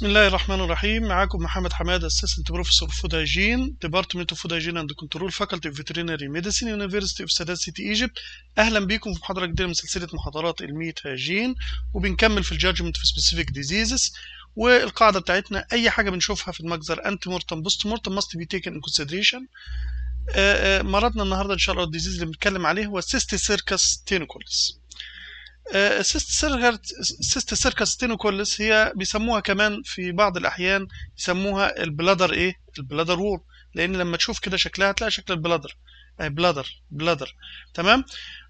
بسم الله الرحمن الرحيم. معاكم محمد حماد assistant professor food hygiene department of food hygiene and control faculty of veterinary medicine university of Sadat City Egypt أهلا بيكم في محاضرة جديدة من سلسلة محاضرات ال meat hygiene وبنكمل في ال judgement في specific diseases والقاعدة بتاعتنا أي حاجة بنشوفها في المجزر ante-mortem post-mortem must be taken in consideration مرضنا النهارده إن شاء الله ال disease اللي بنتكلم عليه هو Cysticercus tenuicollis Cysticercus tenuicollis هي بيسموها كمان في بعض الأحيان يسموها ال bladder إيه؟ ال bladder worm لأن لما تشوف كده شكلها هتلاقي شكل ال bladder. bladder bladder. تمام؟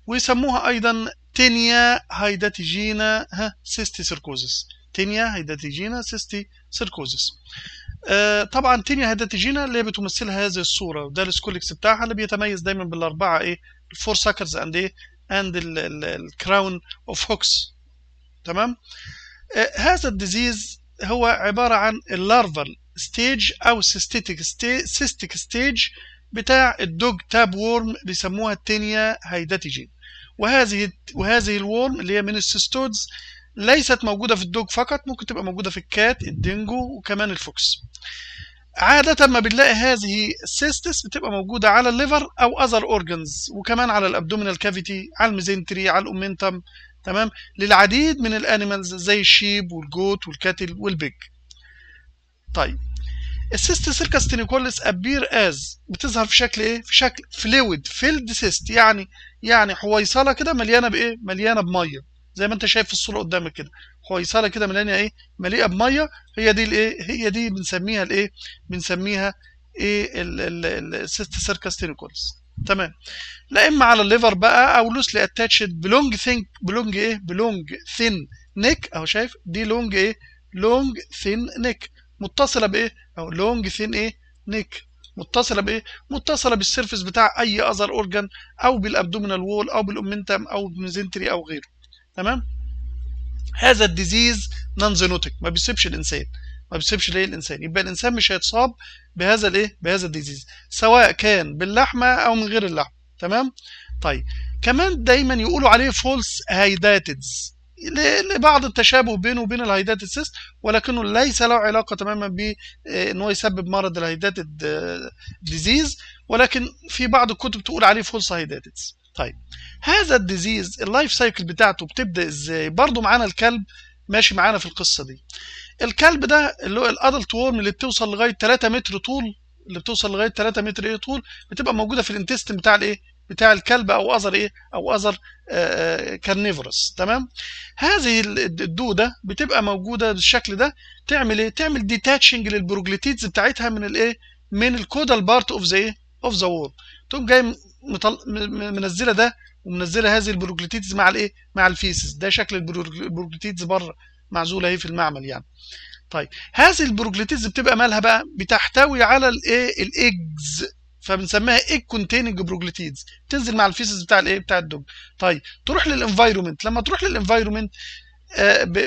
ويسموها أيضا Taenia hydatigena ها cysticercosis Taenia hydatigena cysticercosis آه طبعا Taenia hydatigena اللي بتمثلها هذه الصورة وده ال scolex بتاعها اللي بيتميز دايما بالأربعة إيه؟ ال four suckers and إيه؟ And ال crown of hooks تمام؟ آه هذا ال disease هو عبارة عن ال larval stage أو cystic cystic stage بتاع ال dog tapeworm بيسموها ال Taenia hydatigena وهذه وهذه ال worm اللي هي من ال cestodes ليست موجودة في ال dog فقط ممكن تبقى موجودة في ال cat ال dingo وكمان ال fox. عادة ما بنلاقي هذه ال cysts بتبقى موجودة على ال liver أو other organs وكمان على ال abdominal cavity على ال mesentery على ال omentum تمام للعديد من الأنيمالز زي الشيب والجوت والكاتل والبيج طيب ال Cysticercus tenuicollis appear as بتظهر في شكل إيه؟ في شكل fluid filled cyst يعني يعني حويصلة كده مليانة بإيه؟ مليانة بمية زي ما انت شايف في الصورة قدامك كده حويصلة كده مليانة إيه؟ مليئة بمية هي دي الإيه؟ هي دي بنسميها الإيه؟ بنسميها إيه ال Cysticercus tenuicollis تمام لا إما على ال liver بقى أو loosely attached by long thin by long إيه؟ by long thin neck أهو شايف دي long إيه؟ long thin neck متصلة بإيه؟ أو long thin إيه؟ neck متصلة بإيه؟ متصلة بال surface بتاع أي other organ أو بال abdominal wall أو بال omentum أو بال mesentery أو غيره تمام؟ هذا ال disease non zoonotic ما بيسيبش الإنسان ما بيسيبش ليه الإنسان؟ يبقى الإنسان مش هيتصاب بهذا الإيه؟ بهذا ال disease سواء كان باللحمة أو من غير اللحمه تمام؟ طيب كمان دايما يقولوا عليه false hydatids لبعض التشابه بينه وبين ال hydatid cyst ولكنه ليس له علاقة تماما ب إن هو يسبب مرض ال hydatid disease ولكن في بعض الكتب تقول عليه false hydatids طيب هذا ال disease ال life cycle بتاعته بتبدأ إزاي؟ برضو معانا الكلب ماشي معانا في القصة دي. الكلب ده اللي هو ال adult worm اللي بتوصل لغاية 3 متر طول اللي بتوصل لغاية 3 متر إيه طول بتبقى موجودة في ال intestine بتاع الإيه؟ بتاع الكلب أو other إيه؟ أو other carnivores تمام؟ هذه الدودة بتبقى موجودة بالشكل ده تعمل إيه؟ تعمل detaching لل proglottids بتاعتها من الإيه؟ من ال caudal part of the إيه؟ of the worm تقوم جاي. منزلة ده ومنزلة هذه ال proglottids مع الإيه؟ مع ال feces. ده شكل ال proglottids بره معزولة أهي في المعمل يعني. طيب هذه ال proglottids بتبقى مالها بقى؟ بتحتوي على الإيه؟ ال eggs. فبنسميها egg containing proglottids تنزل مع ال feces بتاع الإيه؟ بتاع ال dog. طيب تروح لل environment لما تروح لل environment آه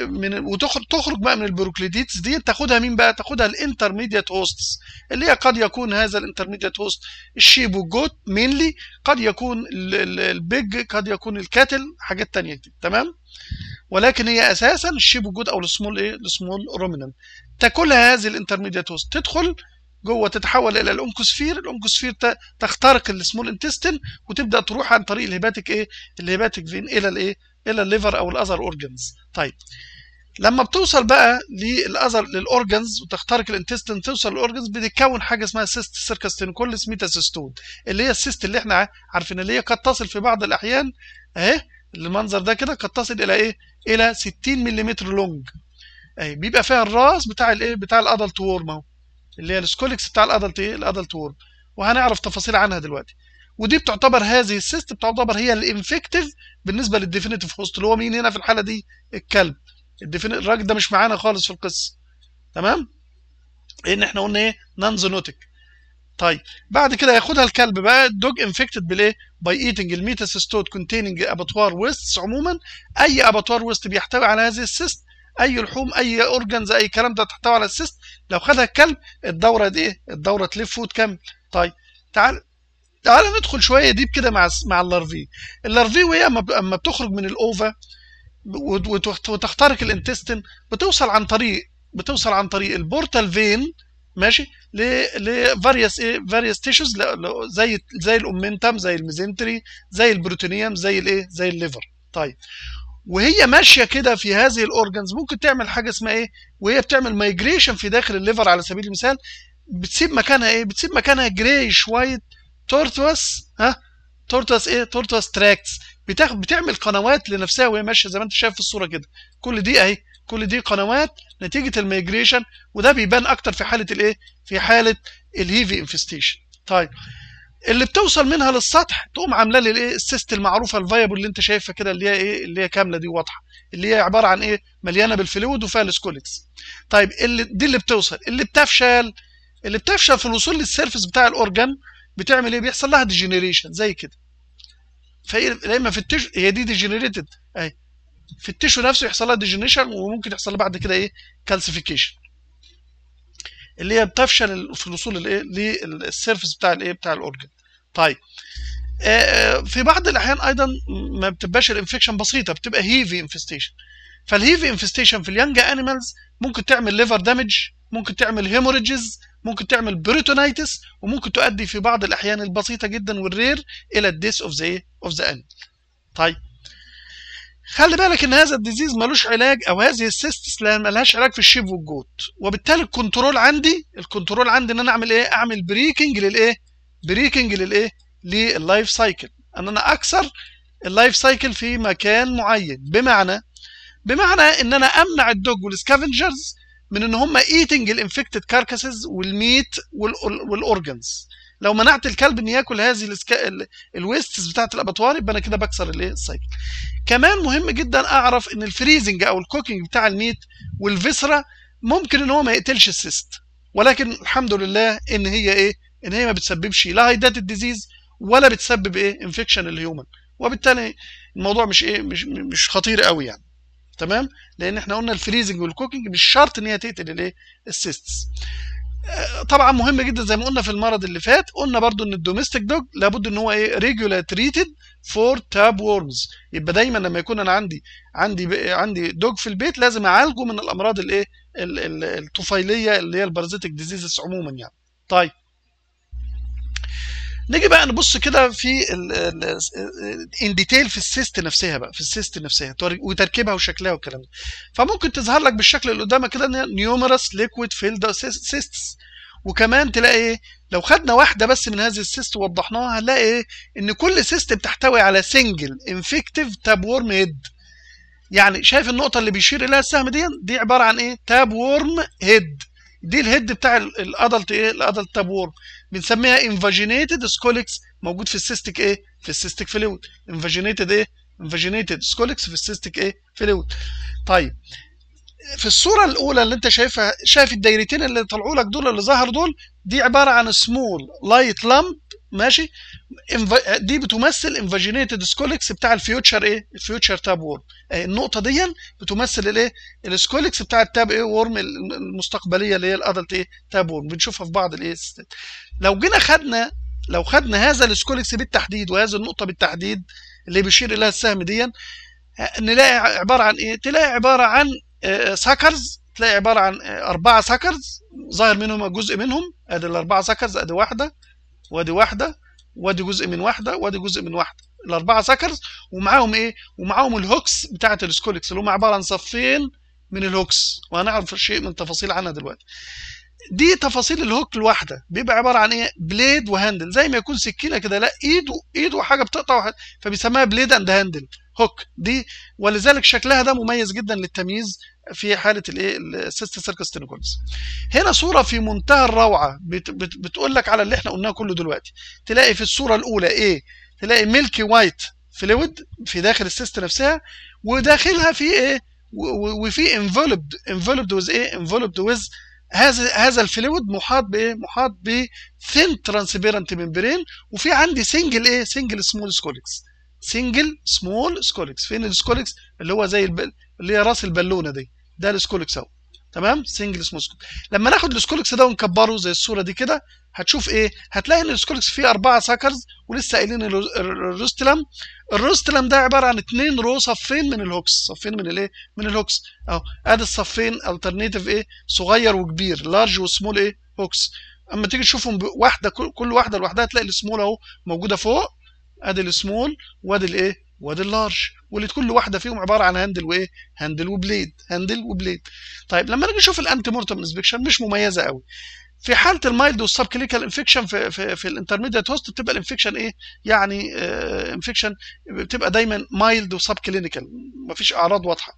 من وتخرج تخرج بقى من ال proglottids دي تاخدها مين بقى؟ تاخدها ال intermediate hosts اللي هي قد يكون هذا ال intermediate host ال sheep وال goat mainly قد يكون ال pig قد يكون ال cattle حاجات تانية كتير تمام؟ ولكن هي أساسا ال sheep وال goat أو ال small إيه؟ ال small ruminant. تاكلها هذه ال intermediate host تدخل جوه تتحول إلى ال oncosphere الانكوسفير تخترق ال small intestine وتبدأ تروح عن طريق ال hepatic إيه؟ ال hepatic vein إلى الإيه؟ إلى ال liver أو ال other organs طيب لما بتوصل بقى لل other لل organs وتخترق ال intestine توصل لل organs بتتكون حاجة اسمها cyst Cysticercus tenuicollis metacestode اللي هي ال cyst اللي إحنا عارفين اللي هي قد تصل في بعض الأحيان اهي المنظر ده كده قد تصل إلى إيه؟ إلى 60 ملم long اهي بيبقى فيها الراس بتاع الايه بتاع ال adult worm أهو اللي هي ال scolex بتاع ال adult إيه؟ ال adult worm وهنعرف تفاصيل عنها دلوقتي. ودي بتعتبر هذه ال cyst بتعتبر هي ال infective بالنسبة لل definitive host اللي هو مين هنا في الحالة دي؟ الكلب. الراجل ده مش معانا خالص في القصة. تمام؟ لأن إحنا قلنا إيه؟ non zoonotic طيب بعد كده ياخدها الكلب بقى ال dog infected بالإيه؟ by eating ال metacestode containing abattoir waste عموما أي abattoir waste بيحتوي على هذه ال cyst أي لحوم أي organs أي كلام ده تحتوي على ال cyst لو خدها الكلب الدورة دي إيه؟ الدورة تلف وتكمل. طيب تعال تعال ندخل شوية deep كده مع مع ال larvae ال larvae وهي أما بتخرج من ال ova وتخترق ال intestine بتوصل عن طريق بتوصل عن طريق ال portal vein ماشي ل various إيه various tissues زي زي ال omentum زي ال mesentery زي ال peritoneum زي الايه زي ال liver طيب. وهي ماشية كده في هذه ال organs ممكن تعمل حاجة اسمها إيه؟ وهي بتعمل migration في داخل ال liver على سبيل المثال بتسيب مكانها إيه؟ بتسيب مكانها greyish white tortuous ها؟ tortuous إيه؟ tortuous tracts بتاخد بتعمل قنوات لنفسها وهي ماشية زي ما أنت شايف في الصورة كده. كل دي أهي. كل دي قنوات نتيجة ال migration وده بيبان أكتر في حالة الإيه؟ في حالة ال heavy infestation طيب اللي بتوصل منها للسطح تقوم عاملة لي الإيه؟ ال cyst المعروفة ال viable اللي أنت شايفها كده اللي هي إيه؟ اللي هي كاملة دي واضحة. اللي هي عبارة عن إيه؟ مليانة بال fluid وفيها ال scolex طيب اللي دي اللي بتوصل. اللي بتفشل اللي بتفشل في الوصول لل surface بتاع ال organ بتعمل إيه؟ بيحصل لها degeneration زي كده. فهي إما في ال tissue هي دي degenerated اهي في ال tissue نفسه يحصل لها degeneration وممكن يحصل بعد كده إيه؟ calcification اللي هي بتفشل في الوصول لايه لل surface بتاع الإيه؟ بتاع ال organ طيب. في بعض الأحيان أيضا ما بتبقاش ال infection بسيطة بتبقى heavy infestation فال heavy infestation في ال young animals ممكن تعمل liver damage ممكن تعمل hemorrhages ممكن تعمل peritonitis وممكن تؤدي في بعض الأحيان البسيطة جدا وال rare إلى ال death of the of the animal طيب. خلي بالك إن هذا ال disease ملوش علاج أو هذه ال cysts ملهاش علاج في ال sheep وال goat. وبالتالي ال control عندي ال control عندي إن أنا أعمل إيه؟ أعمل breaking للإيه؟ breaking للإيه؟ لل life cycle إن أنا أكسر ال life cycle في مكان معين. بمعنى بمعنى إن أنا أمنع ال dog وال scavengers من إن هم eating ال infected carcasses وال meat وال organs لو منعت الكلب إن ياكل هذه. ال wastes بتاعت ال abattoir يبقى أنا كده بكسر الايه ال cycle كمان مهم جدا أعرف إن ال freezing أو ال cooking بتاع ال meat وال viscera ممكن إن هو ما يقتلش ال cyst ولكن الحمد لله إن هي إيه؟ إن هي ما بتسببش لا hydatid disease ولا بتسبب إيه؟ infection ال human وبالتالي الموضوع مش إيه؟ مش مش خطير قوي يعني. تمام؟ لأن إحنا قلنا ال freezing وال cooking مش شرط إن هي تقتل الإيه؟ ال cysts طبعا مهم جدا زي ما قلنا في المرض اللي فات قلنا برضو إن ال domestic dog لابد إن هو إيه؟ regularly treated for tapeworms يبقى دايما لما يكون أنا عندي عندي عندي dog في البيت لازم أعالجه من الأمراض الإيه؟ الطفيلية اللي هي ال parasitic diseases عموما يعني. طيب. نيجي بقى نبص كده في in detail في ال cyst نفسها بقى في ال cyst نفسها وتركيبها وشكلها والكلام ده. فممكن تظهر لك بالشكل اللي قدامك كده numerous liquid filled cysts وكمان تلاقي إيه لو خدنا واحدة بس من هذه ال cyst ووضحناها هنلاقي إيه إن كل cyst بتحتوي على single infective tapeworm head يعني شايف النقطة اللي بيشير إليها السهم دي؟ دي عبارة عن إيه؟ tapeworm head دي ال head بتاع ال adult إيه؟ ال adult tapeworm بنسميها invaginated scolex موجود في ال cystic إيه؟ في ال cystic fluid invaginated إيه؟ invaginated scolex في ال cystic إيه؟ fluid طيب في الصورة الأولى اللي أنت شايفها شايف الدايرتين اللي طلعوا لك دول اللي ظهر دول دي عبارة عن small light lump ماشي؟ دي بتمثل invaginated scolex بتاع ال future إيه؟ ال future tapeworm. النقطة دي بتمثل الإيه؟ ال scolex بتاع ال tape إيه؟ worm المستقبلية اللي هي ال adult إيه؟ tapeworm. بنشوفها في بعض الإيه؟ لو جينا خدنا لو خدنا هذا ال scolex بالتحديد وهذه النقطة بالتحديد اللي بيشير إليها السهم دي نلاقي عبارة عن إيه؟ تلاقي عبارة عن suckers تلاقي عبارة عن أربعة suckers ظاهر منهم جزء منهم أدي الأربعة suckers أدي واحدة وأدي واحدة وادي جزء من واحدة وادي جزء من واحدة. الأربعة suckers ومعاهم إيه؟ ومعاهم ال hooks بتاعة ال scolex اللي هم عبارة عن صفين من ال hooks وهنعرف شيء من تفاصيل عنها دلوقتي. دي تفاصيل ال hook الواحدة. بيبقى عبارة عن إيه؟ blade و handle زي ما يكون سكينة كده لا إيد إيد وحاجة بتقطع فبيسموها blade and handle hook دي ولذلك شكلها ده مميز جدا للتمييز في حالة الإيه؟ ال Cysticercus هنا صورة في منتهى الروعة. بت بت بتقول لك على اللي إحنا قلناه كله دلوقتي. تلاقي في الصورة الأولى إيه؟ تلاقي milky white fluid في داخل ال cyst نفسها وداخلها في إيه؟ وفي enveloped enveloped with إيه؟ enveloped with هذا هذا ال fluid محاط بإيه؟ محاط ب thin transparent membrane وفي عندي single إيه؟ single small scolex single small scolex فين ال scolex اللي هو زي. اللي هي راس البالونة دي. ده ال scolex أهو. تمام؟ single scolex لما ناخد ال scolex ده ونكبره زي الصورة دي كده هتشوف إيه؟ هتلاقي إن ال scolex فيه أربعة suckers ولسه قايلين ال rostellum ال rostellum ده عبارة عن اتنين row صفين من ال hooks صفين من الإيه؟ من ال hooks أهو. ادي الصفين alternative إيه؟ صغير وكبير. large و small إيه؟ hooks أما تيجي تشوفهم واحدة كل واحدة لوحدها تلاقي السمول أهو موجودة فوق. ادي السمول وادي الايه وادي ال large واللي كل واحدة فيهم عبارة عن handle وإيه؟ handle و blade handle و blade. طيب لما نيجي نشوف ال antemortem inspection مش مميزة قوي. في حالة ال mild وال subclinical infection في في, في ال intermediate host بتبقى ال infection إيه؟ يعني آه infection بتبقى دايما mild و subclinical مفيش أعراض واضحة.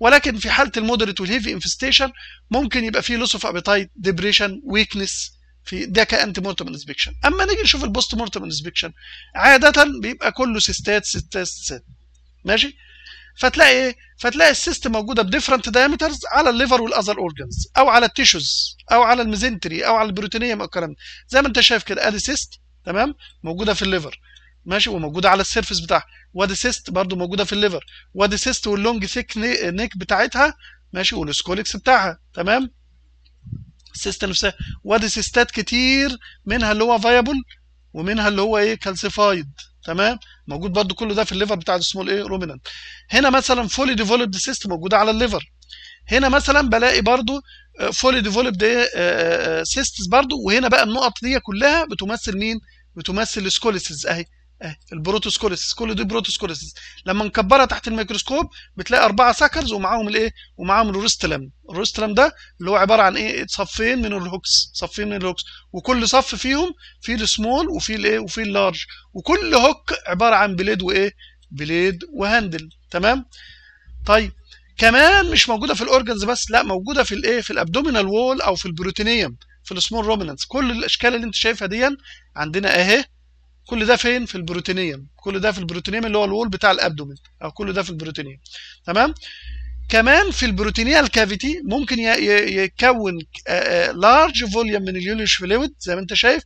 ولكن في حالة ال moderate وال heavy infestation ممكن يبقى فيه loss of appetite depression weakness في ده ك antemortem inspection أما نيجي نشوف ال postmortem inspection عاده بيبقى كله cyst ات cyst ات cyst ات ماشي؟ فتلاقي إيه؟ فتلاقي ال cyst موجودة ب different diameters على ال liver وال other organs أو على ال tissues أو على ال mesentery أو على ال peritoneum أو الكلام ده. زي ما أنت شايف كده أدي cyst تمام؟ موجودة في ال liver. ماشي؟ وموجودة على ال surface بتاعها. وأدي cyst برضو موجودة في ال liver. وأدي cyst وال long thick neck بتاعتها ماشي؟ وال scolex بتاعها تمام؟ ال cyst نفسها. وادي cyst ات كتير؟ منها اللي هو viable ومنها اللي هو إيه؟ calcified تمام؟ موجود برضو كله ده في ال liver بتاع السمول إيه؟ ruminant هنا مثلا fully developed cyst موجودة على ال liver. هنا مثلا بلاقي برضو fully developed إيه cysts برضو. وهنا بقى النقط دي كلها بتمثل مين؟ بتمثل ال scolices أهي. اهي كل دي protoscolices لما نكبرها تحت الميكروسكوب بتلاقي أربعة suckers ومعاهم الإيه؟ ومعاهم ال rostellum ال rostellum ده اللي هو عبارة عن إيه؟ صفين من ال hooks. صفين من ال hooks. وكل صف فيهم فيه السمول وفيه الإيه؟ وفيه ال large. وكل hook عبارة عن blade وإيه؟ blade و handle. تمام؟ طيب. كمان مش موجودة في ال organs بس لا موجودة في الإيه؟ في ال abdominal wall أو في ال peritoneum في ال small ruminants. كل الأشكال اللي أنت شايفها دي عندنا أهي. كل ده فين؟ في ال peritoneum. كل ده في ال peritoneum اللي هو ال wall بتاع ال abdomen. أو كل ده في ال peritoneum. تمام؟ كمان في ال peritoneal cavity ممكن يكون large volume من ال yellowish fluid زي ما انت شايف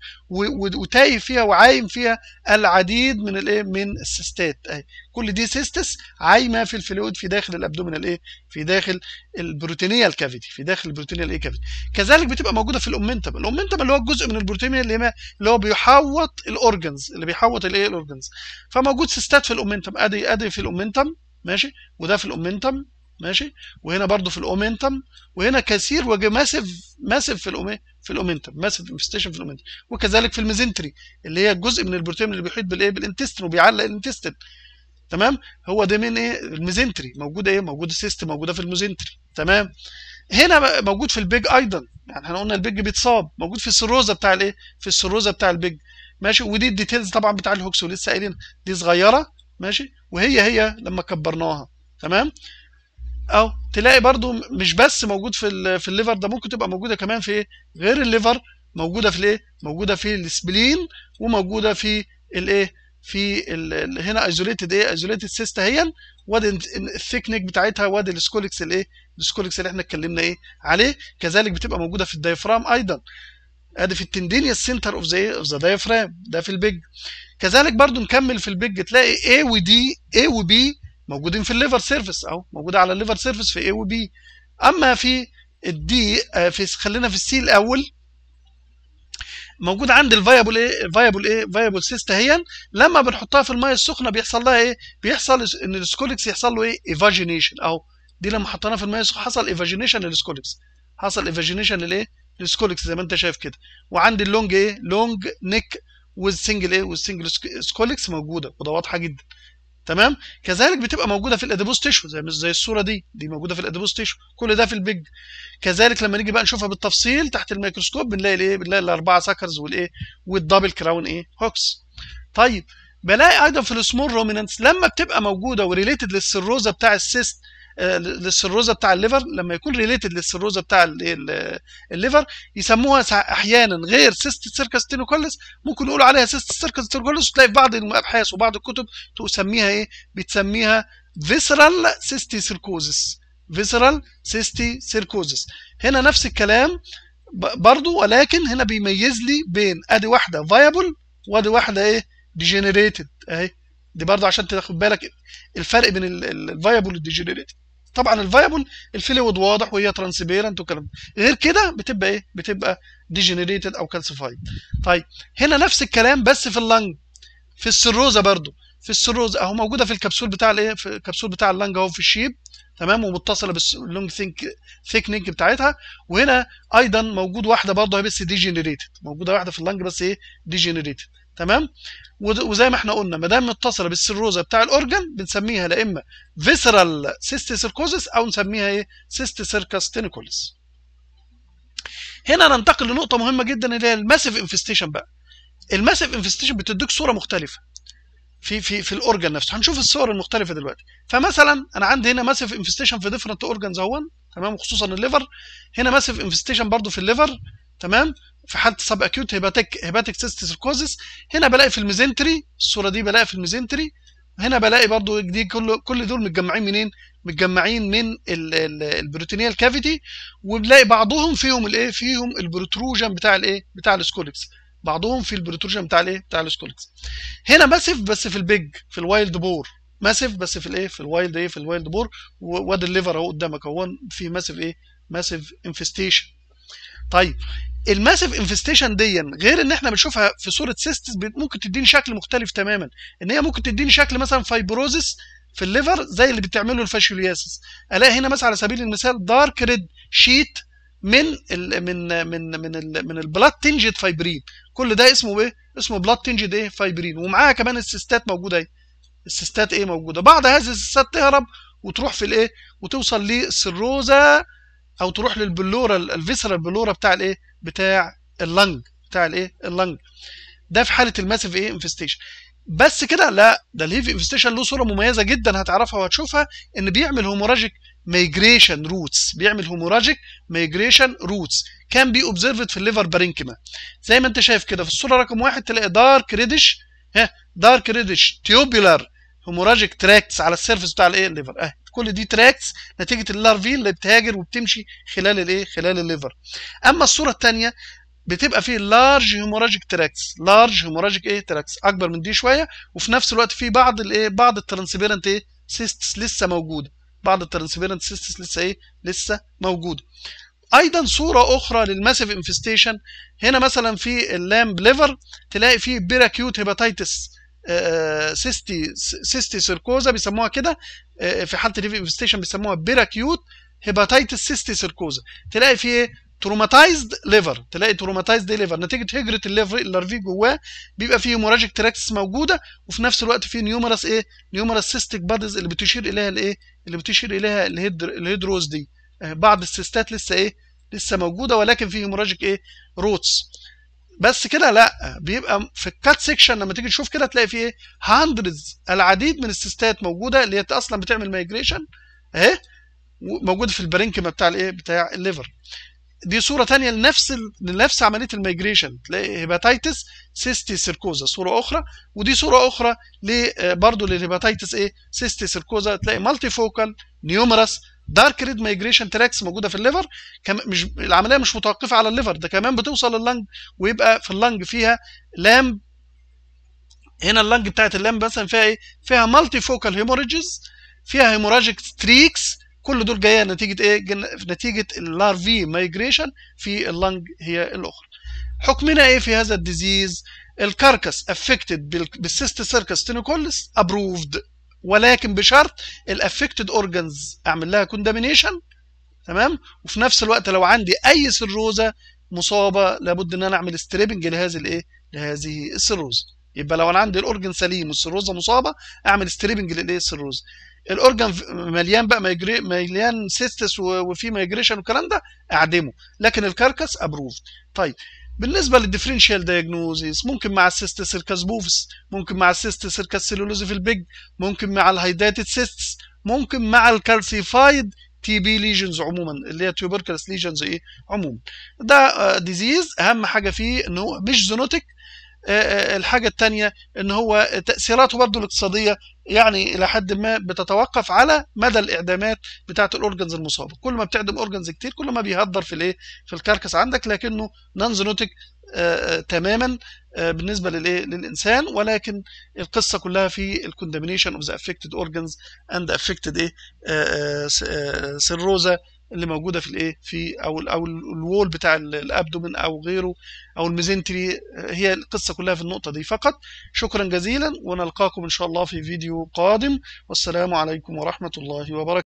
وتايه فيها وعايم فيها العديد من الايه من ال cyst ات. اهي كل دي cysts عايمة في ال fluid في داخل ال abdominal إيه في داخل ال peritoneal cavity في داخل ال peritoneal إيه cavity. كذلك بتبقى موجودة في ال omentum ال omentum اللي هو الجزء من ال peritoneal اللي, اللي هو بيحوط ال organs اللي بيحوط الإيه ال organs. فموجود cyst ات في ال omentum أدي أدي في ال omentum ماشي؟ وده في ال omentum ماشي؟ وهنا برضو في ال omentum وهنا كثير و massive massive في ال ome- في ال omentum massive infestation في ال omentum وكذلك في ال mesentery اللي هي الجزء من ال peritoneum اللي بيحيط بالإيه؟ بال intestine وبيعلق ال intestine. تمام؟ هو ده من إيه؟ ال mesentery. موجودة إيه؟ موجودة cyst موجودة في ال mesentery. تمام؟ هنا موجود في ال pig أيضا. يعني إحنا قلنا ال pig بيتصاب. موجود في ال serosa بتاع الإيه؟ في ال serosa بتاع ال pig. ماشي؟ ودي ال details طبعا بتاع ال hooks ولسه قايلين دي صغيرة. ماشي؟ وهي هي لما كبرناها. تمام؟ أو تلاقي برضو مش بس موجود في في ال liver ده ممكن تبقى موجودة كمان في إيه؟ غير ال liver موجودة في الإيه؟ موجودة في ال spleen وموجودة في الايه في ال هنا isolated إيه؟ isolated cyst اهي وادي ال thick neck بتاعتها وادي ال scolex الايه ال scolex اللي إحنا اتكلمنا إيه؟ عليه. كذلك بتبقى موجودة في ال diaphragm أيضا. أدي في ال tendinous center of the of the diaphragm ده في ال pig. كذلك برضو نكمل في ال pig تلاقي A ودي A و B موجودين في ال liver surface أهو موجودة على ال liver surface في A و B أما في ال D في خلينا في ال C الأول. موجود عند ال viable إيه viable إيه viable cyst اهي لما بنحطها في المية السخنة بيحصل لها إيه؟ بيحصل إن ال scolex يحصل له إيه؟ evagination أهو دي لما حطيناها في المية السخنة حصل evagination لل scolex. حصل evagination للإيه؟ لل scolex زي ما أنت شايف كده. وعند ال long إيه long neck وال single إيه وال single scolex موجودة وده واضحة جدا. تمام؟ كذلك بتبقى موجودة في ال adipose tissue زي زي الصورة دي دي موجودة في ال adipose tissue كل ده في ال pig كذلك لما نيجي بقى نشوفها بالتفصيل تحت الميكروسكوب بنلاقي الايه بنلاقي الاربعه suckers والايه وال double crown إيه؟ hooks طيب بلاقي أيضا في ال small ruminants لما بتبقى موجودة وريليتد للسيروزا بتاع السيست للسيروزا بتاع الليفر لما يكون related لل serosa بتاع ال liver يسموها أحيانا غير Cysticercus tenuicollis ممكن يقولوا عليها Cysticercus tenuicollis وتلاقي في بعض الأبحاث وبعض الكتب تسميها إيه؟ بتسميها visceral cysticercosis visceral cysticercosis هنا نفس الكلام برضو ولكن هنا بيميز لي بين أدي واحدة viable وأدي واحدة إيه؟ degenerated أهي دي برضو عشان تاخد بالك الفرق بين ال viable وال degenerated طبعا ال viable ال fluid واضح وهي transparent وكلام غير كده بتبقى إيه؟ بتبقى degenerated أو calcified طيب هنا نفس الكلام بس في ال lung. في ال serosa برضو. في ال serosa أهو موجودة في الكبسول بتاع الإيه؟ في الكبسول بتاع اللنج أهو في الشيب. تمام؟ ومتصلة بال lung thick thickening بتاعتها. وهنا أيضا موجود واحدة برضه بس degenerated موجودة واحدة في ال lung بس إيه؟ degenerated تمام؟ وزي ما إحنا قلنا ما دام متصلة بال serosa بتاع ال organ بنسميها لا إما visceral cysticercosis أو نسميها إيه؟ Cysticercus tenuicollis هنا ننتقل لنقطة مهمة جدا اللي هي ال massive infestation بقى. ال massive infestation بتديك صورة مختلفة في في في ال organ نفسه. هنشوف الصور المختلفة دلوقتي. فمثلا أنا عندي هنا massive infestation في different organs أهون تمام؟ وخصوصا ال liver. هنا massive infestation برضو في ال liver تمام؟ في حالة subacute hepatic hepatic cysticercosis هنا بلاقي في ال mesentery الصورة دي بلاقي في ال mesentery. هنا بلاقي برضو دي كل كل دول متجمعين منين؟ متجمعين من ال peritoneal cavity وبنلاقي بعضهم فيهم الايه؟ فيهم ال protrusion بتاع الايه؟ بتاع ال scolex. بعضهم في ال protrusion بتاع الايه؟ بتاع ال scolex. هنا massive بس في ال pig في ال wild boar. massive بس في الايه؟ في ال wild إيه؟ في ال wild boar. وادي ال liver اهو قدامك اهو. في massive إيه؟ massive infestation طيب ال massive infestation دي غير إن إحنا بنشوفها في صورة cysts ممكن تديني شكل مختلف تماما. إن هي ممكن تديني شكل مثلا fibrosis في ال liver زي اللي بتعمله ال fascioliasis ألاقي هنا مثلا على سبيل المثال dark red sheet من ال من من من ال من ال blood tinged fibrin كل ده اسمه إيه؟ اسمه blood tinged إيه؟ فايبرين ومعاها كمان السيستات موجودة إيه السيستات إيه موجودة؟ بعض هذه ال cystات تهرب وتروح في الإيه؟ وتوصل للسيروزا أو تروح للبلوره الفيسرال البلوره بتاع الإيه؟ بتاع ال lung بتاع الايه؟ ال lung. ده في حالة ال massive إيه؟ infestation بس كده لا ده ال heavy infestation له صورة مميزة جدا هتعرفها وهتشوفها إن بيعمل hemorrhagic migration routes بيعمل hemorrhagic migration routes can be observed في ال liver parenchyma زي ما انت شايف كده في الصورة رقم واحد تلاقي dark reddish ها dark reddish tubular hemorrhagic tracts على ال surface بتاع الايه؟ ال liver آه كل دي tracts نتيجة ال larvae اللي بتهاجر وبتمشي خلال الايه؟ خلال ال liver. أما الصورة الثانية بتبقى فيه large hemorrhagic tracts large hemorrhagic إيه؟ tracts أكبر من دي شوية وفي نفس الوقت في بعض الايه؟ بعض ال transparent إيه؟ cysts لسه موجوده بعض ال transparent cysts لسه إيه؟ لسه موجوده أيضا صورة أخرى لل massive infestation هنا مثلا في ال lamb liver تلاقي فيه peracute hepatitis cysti cysticercosa بيسموها كده في حالة ال heavy infestation بيسموها peracute hepatitis cysticercosa تلاقي فيه traumatized liver تلاقي traumatized liver نتيجة هجرة ال liver ال larvae جواه بيبقى فيه hemorrhagic tracts موجودة وفي نفس الوقت فيه numerous إيه؟ numerous cystic buds اللي بتشير إليها الإيه؟ اللي بتشير إليها الهيدر الهيدروز دي. بعض ال cystات لسه إيه؟ لسه موجودة ولكن فيه hemorrhagic إيه؟ routes بس كده لا بيبقى في ال cut section لما تيجي تشوف كده تلاقي فيه hundreds العديد من ال cystات موجودة اللي هي أصلا بتعمل migration اهي موجودة في ال parenchyma بتاع الإيه؟ بتاع ال liver. دي صورة ثانية لنفس. لنفس عملية ال migration تلاقي hepatitis cysticercosa صورة أخرى. ودي صورة أخرى برضه لل hepatitis إيه؟ cysticercosa تلاقي multifocal numerous dark red migration tracts موجودة في ال liver. كم مش العملية مش متوقفة على ال liver. ده كمان بتوصل لل lung ويبقى في ال lung فيها lamb هنا ال lung بتاعت ال lamb مثلا فيها إيه؟ فيها multifocal hemorrhages فيها hemorrhagic streaks كل دول جاية نتيجة إيه؟ نتيجة ال larvae migration في ال lung هي الأخرى. حكمنا إيه في هذا ال disease؟ ال carcass affected بال Cysticercus tenuicollis approved ولكن بشرط ال affected organs أعمل لها condemnation تمام؟ وفي نفس الوقت لو عندي أي serosa مصابة لابد إن أنا أعمل stripping لهذه الإيه؟ لهذه ال serosa يبقى لو أنا عندي ال organ سليم وال serosa مصابة أعمل stripping للإيه؟ ال serosa ال organ مليان بقى migra مليان cysts وفي migration والكلام ده أعدمه. لكن ال carcass approved طيب بالنسبة لل differential diagnosis ممكن مع ال Cysticercus bovis ممكن مع ال Cysticercus cellulosae في ال pig ممكن مع ال hydatid cysts ممكن مع ال calcified TB lesions عموما اللي هي tuberculous lesions إيه؟ عموما. ده disease أهم حاجة فيه ان هو مش zoonotic الحاجة الثانية إن هو تأثيراته برضو الاقتصادية يعني إلى حد ما بتتوقف على مدى الإعدامات بتاعة ال organs المصابة. كل ما بتعدم organs كتير كل ما بيهدر في الإيه؟ في ال carcass عندك لكنه آمن تماما آه بالنسبة للإيه؟ للإنسان ولكن القصة كلها في ال condemnation of the affected organs and affected إيه؟ serosa اللي موجودة في الإيه؟ في أو أو ال wall بتاع ال abdomen أو غيره أو ال mesentery هي القصة كلها في النقطة دي. فقط شكرا جزيلا ونلقاكم إن شاء الله في فيديو قادم. والسلام عليكم ورحمة الله وبركاته.